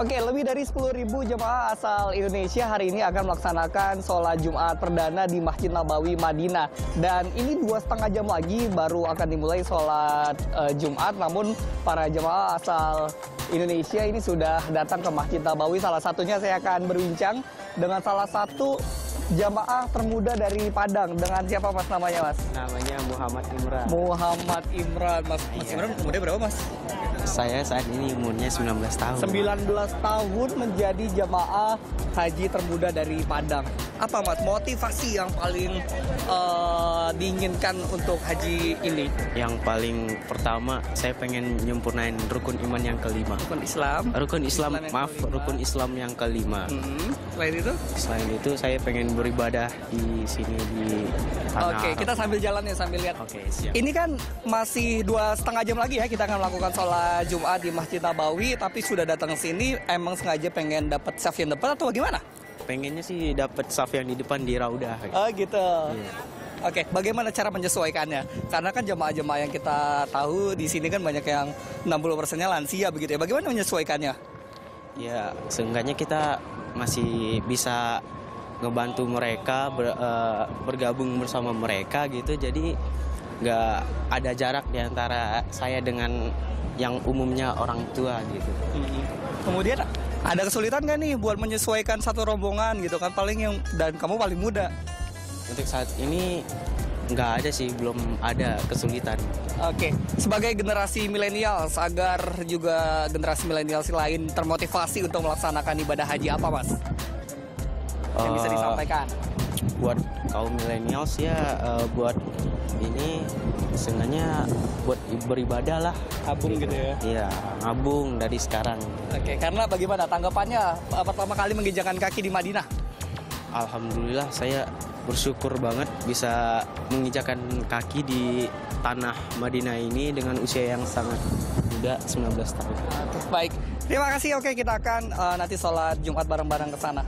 Oke, lebih dari 10.000 jemaah asal Indonesia hari ini akan melaksanakan sholat Jumat perdana di Masjid Nabawi Madinah. Dan ini dua setengah jam lagi baru akan dimulai sholat uh, Jumat. Namun para jemaah asal Indonesia ini sudah datang ke Masjid Nabawi. Salah satunya saya akan berbincang dengan salah satu jamaah termuda dari Padang. Dengan siapa mas namanya mas? Namanya Muhammad Imran. Muhammad Imran. Mas, mas Iya. Imran umurnya berapa mas? Saya saat ini umurnya 19 tahun. 19 tahun menjadi jamaah haji termuda dari Padang. Apa mas motivasi yang paling eh, diinginkan untuk haji ini? Yang paling pertama, saya pengen nyempurnain rukun iman yang kelima. Rukun Islam. Rukun Islam, Islam maaf, kelima. rukun Islam yang kelima. Hmm, Selain itu? Selain itu, saya pengen beribadah di sini di tanah Oke, Arab. kita sambil jalan ya sambil lihat. Oke, siap. Ini kan masih dua setengah jam lagi ya kita akan melakukan sholat Jumat di Masjid Nabawi, tapi sudah datang ke sini emang sengaja pengen dapat saf yang depan atau bagaimana? Pengennya sih dapat saf yang di depan di Raudah. Oh gitu. Iya. Oke, bagaimana cara menyesuaikannya? Karena kan jemaah-jemaah yang kita tahu di sini kan banyak yang 60 persennya lansia begitu ya. Bagaimana menyesuaikannya? Ya, seenggaknya kita masih bisa ngebantu mereka ber- eh, bergabung bersama mereka gitu. Jadi nggak ada jarak di antara saya dengan yang umumnya orang tua gitu. Kemudian ada kesulitan nggak nih buat menyesuaikan satu rombongan gitu kan? Paling yang dan kamu paling muda. Untuk saat ini nggak ada sih, belum ada kesulitan. Oke, sebagai generasi milenial agar juga generasi milenial lain termotivasi untuk melaksanakan ibadah haji apa mas? Yang bisa Eh, disampaikan? buat kaum milenials ya eh, buat ini seenggaknya buat beribadah lah Abung gitu ya? Iya, ngabung dari sekarang. Oke, karena bagaimana tanggapannya uh, pertama kali menginjakan kaki di Madinah? Alhamdulillah saya bersyukur banget bisa menginjakan kaki di tanah Madinah ini dengan usia yang sangat muda 19 tahun. Baik, terima kasih. Oke, kita akan uh, nanti sholat Jumat bareng-bareng ke sana.